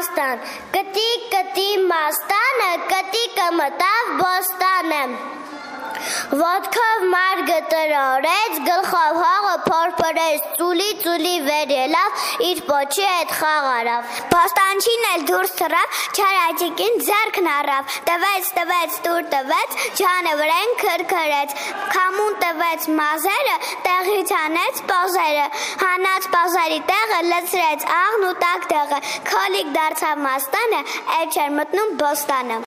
մաստան, կտի կտի մաստանը, կտիկը մտավ բոստանը։ Ոտքով մարգը տրորեց, գլխով հողը փորփրեց, ծուլի ծուլի վեր ելավ, իր պոչի հետ խաղ արավ։ Բոստանչին էլ դուրս թռավ, չարաճիկին ձեռքն առավ, տվեց, տվեց, տուր տվեց, ջանը վրեն քրքրեց, քամուն տվեց մազերը, տեղից հանեց պոզերը, հանած պոզերի տեղը լցրեց աղն ու տակ տեղը, քոլիկ դարձավ մաստանը, էլ չէր մտնում բոստանը։